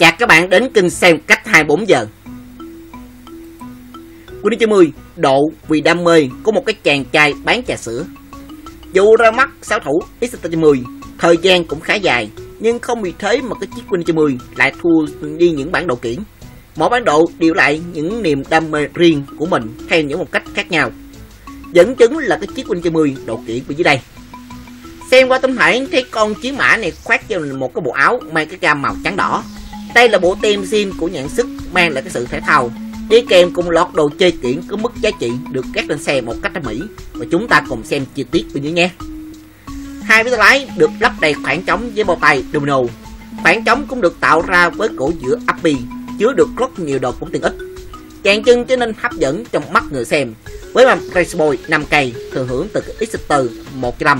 Chào các bạn đến kênh xem cách 24 giờ. Quân 90 độ vì đam mê của một cái chàng trai bán trà sữa. Dù ra mắt sáu thủ X110, thời gian cũng khá dài, nhưng không vì thế mà cái chiếc Quân 90 lại thua đi những bản độ kiển. Mỗi bản độ đều lại những niềm đam mê riêng của mình theo những một cách khác nhau. Dẫn chứng là cái chiếc Quân 90 độ kiển bên dưới đây. Xem qua tấm ảnh thấy con chiến mã này khoác cho mình một cái bộ áo mang cái gam màu trắng đỏ. Đây là bộ tem zin của nhãn sức mang lại cái sự thể thao. Đi kèm cùng lọt đồ chơi kiển có mức giá trị được gác lên xe một cách mỹ và chúng ta cùng xem chi tiết bên dưới nhé. Hai bên lái được lắp đầy khoảng trống với bao tay domino. Khoảng trống cũng được tạo ra với cổ giữa Appy chứa được rất nhiều đồ cũng tiện ích. Chàng chân trở nên hấp dẫn trong mắt người xem với mâm Raceboy 5 cây, thừa hưởng từ X4 1.5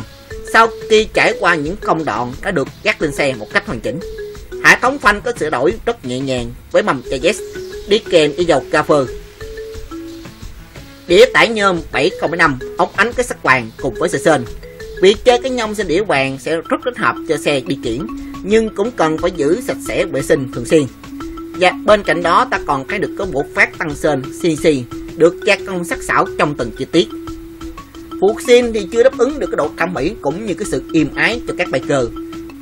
sau khi trải qua những công đoạn đã được gác lên xe một cách hoàn chỉnh. Hệ thống phanh có sửa đổi rất nhẹ nhàng với mâm Jazz đi kèm với dầu cà phê. Đĩa tải nhôm 705 ống ánh cái sắc vàng cùng với sợi sên. Việc chơi cái nhông trên đĩa vàng sẽ rất thích hợp cho xe đi kiển, nhưng cũng cần phải giữ sạch sẽ vệ sinh thường xuyên. Và bên cạnh đó ta còn thấy được có bộ phát tăng sên cc được gia công sắc sảo trong từng chi tiết. Phục xin thì chưa đáp ứng được cái độ thẩm mỹ cũng như cái sự im ái cho các biker.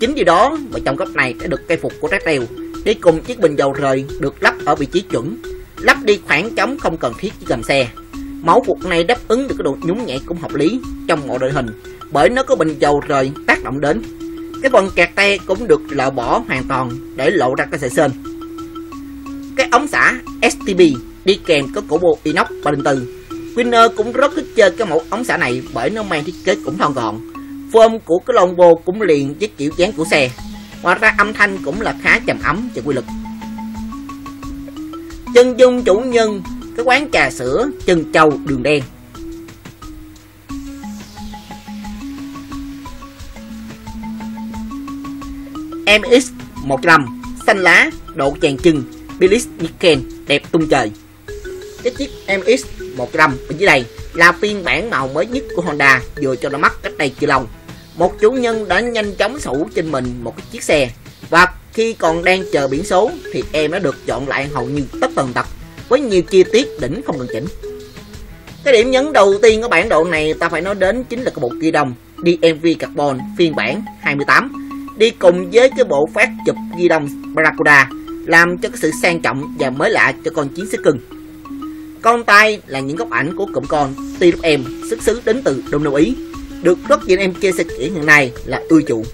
Chính vì đó mà trong góc này đã được cây phục của trái treo đi cùng chiếc bình dầu rời được lắp ở vị trí chuẩn, lắp đi khoảng trống không cần thiết chỉ cầm xe. Mẫu phục này đáp ứng được cái độ nhún nhảy cũng hợp lý trong mọi đội hình bởi nó có bình dầu rời tác động đến. Cái phần kẹt tay cũng được lỡ bỏ hoàn toàn để lộ ra cái sợi sên. Cái ống xả STB đi kèm có cổ bộ inox 304 Winner cũng rất thích chơi cái mẫu ống xả này bởi nó mang thiết kế cũng thon gọn. Form của cái longbow cũng liền với kiểu dáng của xe. Ngoài ra âm thanh cũng là khá trầm ấm và quy lực. Chân dung chủ nhân cái quán trà sữa trần châu đường đen. MX 100 xanh lá độ chèn chừng, Billis Niken đẹp tung trời cái chiếc MX 100 ở dưới đây là phiên bản màu mới nhất của Honda vừa cho ra mắt cách đây chưa lâu. Một chủ nhân đã nhanh chóng sở trên mình một cái chiếc xe và khi còn đang chờ biển số thì em đã được chọn lại hầu như tất tần tật với nhiều chi tiết đỉnh không cần chỉnh. Cái điểm nhấn đầu tiên của bản đồ này ta phải nói đến chính là cái bộ ghi đông DMV Carbon phiên bản 28 đi cùng với cái bộ phát chụp ghi đông Barracuda làm cho cái sự sang trọng và mới lạ cho con chiến sĩ cưng. Con tay là những góc ảnh của cụm con TFM xuất xứ đến từ Đông Nam Ý, được rất nhiều em chơi xe kỹ hiện nay là ưa chuộng.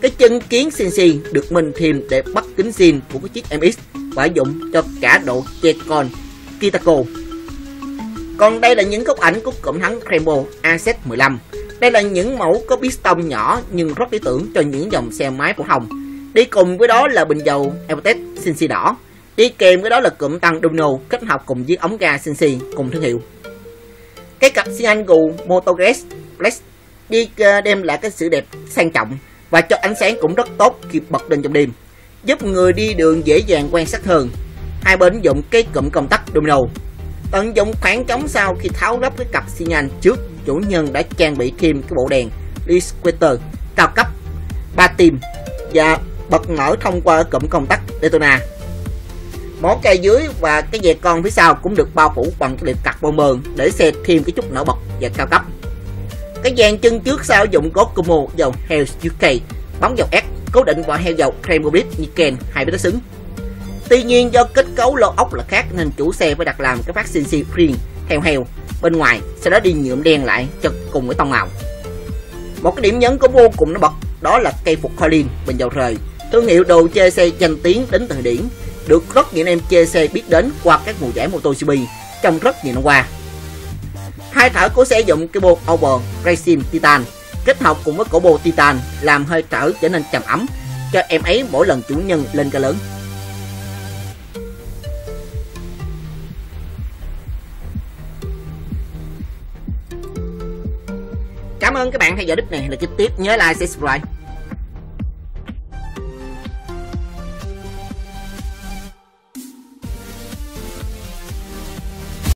Cái chân kiến CNC được mình thêm để bắt kính zin của cái chiếc MX và dụng cho cả độ che con Kitako. Còn đây là những góc ảnh của cụm thắng Crembo AZ15. Đây là những mẫu có piston nhỏ nhưng rất lý tưởng cho những dòng xe máy phổ thông. Đi cùng với đó là bình dầu Evotec CNC đỏ Đi kèm với đó là cụm tăng domino kết hợp cùng với ống ga CNC cùng thương hiệu. Cái cặp xi angle Motogres Black đi ờ, đem lại cái sự đẹp sang trọng và cho ánh sáng cũng rất tốt khi bật lên trong đêm, giúp người đi đường dễ dàng quan sát hơn. Hai bên dùng cái cụm công tắc domino. Tận dụng khoảng trống sau khi tháo lắp cái cặp xi nhan trước, chủ nhân đã trang bị thêm cái bộ đèn Liquator cao cấp 3 tim và bật mở thông qua cụm công tắc Daytona mỏ cây dưới và cái dè con phía sau cũng được bao phủ bằng cái liệp carbon mờn để xe thêm cái chút nổi bật và cao cấp cái gian chân trước sau dụng có Como dầu Hell's UK bóng dầu S cố định vào heo dầu Kremobit Niken hai bên xứng. Tuy nhiên, do kết cấu lô ốc là khác nên chủ xe phải đặt làm cái phát CNC riêng heo heo. Bên ngoài, sau đó đi nhuộm đen lại cho cùng với tông màu. Một cái điểm nhấn có vô cùng nó bật, đó là cây phục Colin bình dầu rời. Thương hiệu đồ chơi xe danh tiếng đến từ điển được rất nhiều anh em chơi xe biết đến qua các mùa giải MotoGP trong rất nhiều năm qua. Hai thở của sẽ dụng cái bộ Over Racing Titan kết hợp cùng với cổ bô Titan làm hơi thở trở nên trầm ấm cho em ấy mỗi lần chủ nhân lên ca lớn. Cảm ơn các bạn theo dõi clip này là trực tiếp nhớ like, subscribe.